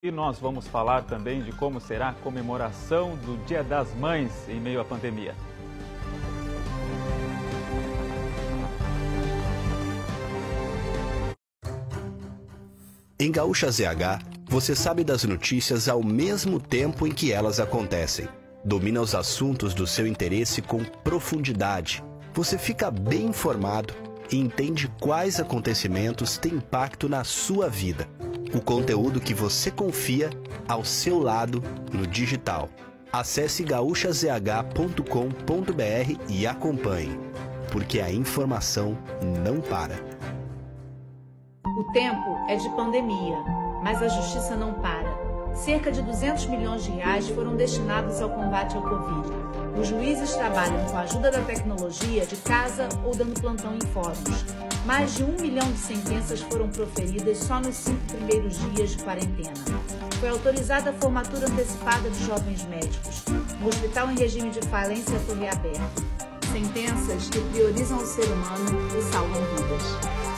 E nós vamos falar também de como será a comemoração do Dia das Mães em meio à pandemia. Em Gaúcha ZH, você sabe das notícias ao mesmo tempo em que elas acontecem. Domina os assuntos do seu interesse com profundidade. Você fica bem informado e entende quais acontecimentos têm impacto na sua vida. O conteúdo que você confia ao seu lado no digital. Acesse gaúchazh.com.br e acompanhe, porque a informação não para. O tempo é de pandemia, mas a justiça não para. Cerca de 200 milhões de reais foram destinados ao combate ao Covid. Os juízes trabalham com a ajuda da tecnologia de casa ou dando plantão em fóruns. Mais de um milhão de sentenças foram proferidas só nos cinco primeiros dias de quarentena. Foi autorizada a formatura antecipada de jovens médicos. O hospital em regime de falência foi reaberto. Sentenças que priorizam o ser humano e salvam vidas.